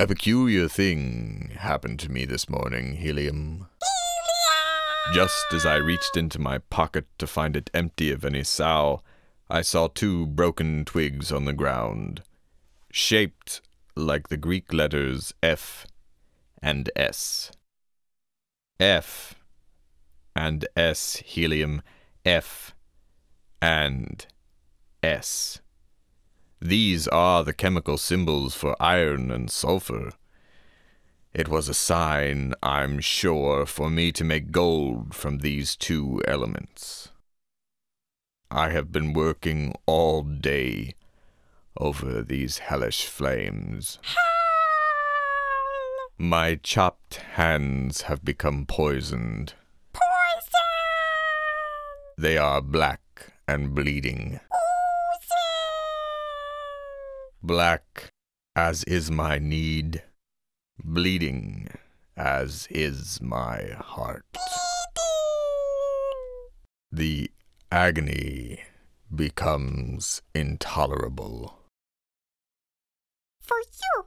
A peculiar thing happened to me this morning, Helium. Just as I reached into my pocket to find it empty of any sow, I saw two broken twigs on the ground, shaped like the Greek letters F and S. F and S, helium, F and S. These are the chemical symbols for iron and sulfur. It was a sign, I'm sure, for me to make gold from these two elements. I have been working all day over these hellish flames. Hell! My chopped hands have become poisoned. Poison! They are black and bleeding. Black as is my need, bleeding as is my heart. The agony becomes intolerable. For you